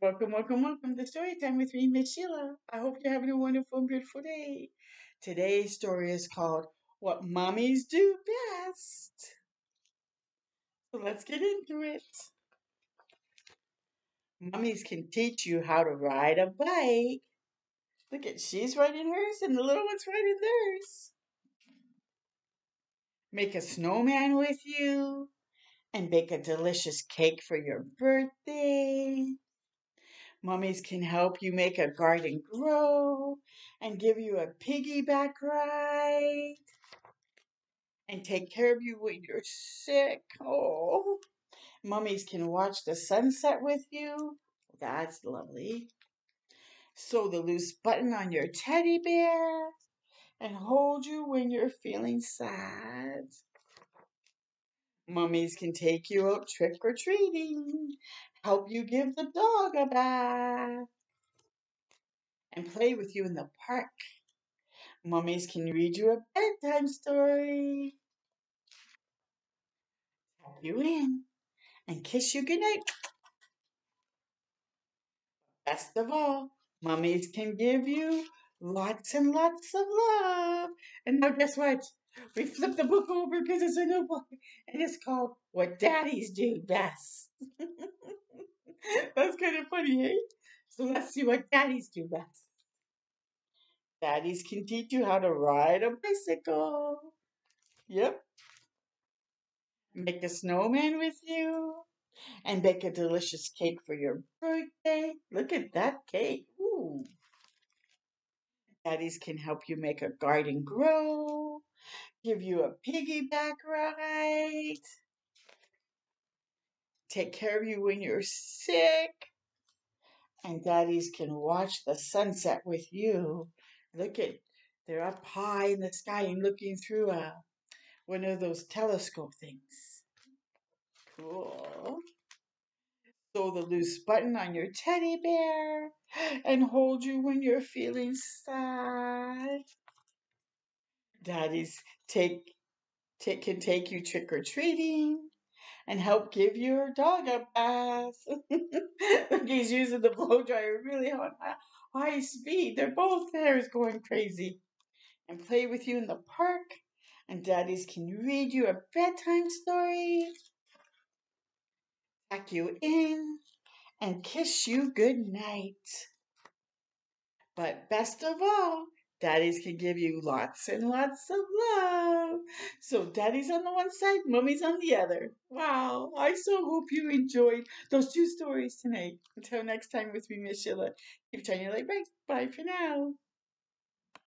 Welcome, welcome, welcome to Story Time with me, Miss Sheila. I hope you're having a wonderful and beautiful day. Today's story is called What Mommies Do Best. So let's get into it. Mummies can teach you how to ride a bike. Look at she's riding hers and the little one's riding theirs. Make a snowman with you and bake a delicious cake for your birthday. Mummies can help you make a garden grow and give you a piggyback ride and take care of you when you're sick. Oh, mummies can watch the sunset with you. That's lovely. Sew the loose button on your teddy bear and hold you when you're feeling sad. Mummies can take you out trick or treating, help you give the dog a bath, and play with you in the park. Mummies can read you a bedtime story, tuck you in, and kiss you goodnight. Best of all, mummies can give you lots and lots of love. And now guess what? We flip the book over because it's a new book, and it's called What Daddies Do Best. That's kind of funny, eh? So let's see what daddies do best. Daddies can teach you how to ride a bicycle. Yep. Make a snowman with you and bake a delicious cake for your birthday. Look at that cake. Ooh. Daddies can help you make a garden grow, give you a piggyback ride, take care of you when you're sick, and daddies can watch the sunset with you. Look at, they're up high in the sky and looking through a, one of those telescope things. Cool. Sew the loose button on your teddy bear and hold you when you're feeling sad. Daddies take, take can take you trick or treating and help give your dog a bath. He's using the blow dryer really on high speed. They're both hairs going crazy. And play with you in the park. And daddies can read you a bedtime story tuck you in, and kiss you good night. But best of all, daddies can give you lots and lots of love. So daddy's on the one side, mummy's on the other. Wow, I so hope you enjoyed those two stories tonight. Until next time with me, Miss Sheila, keep turning your light bright. Bye for now.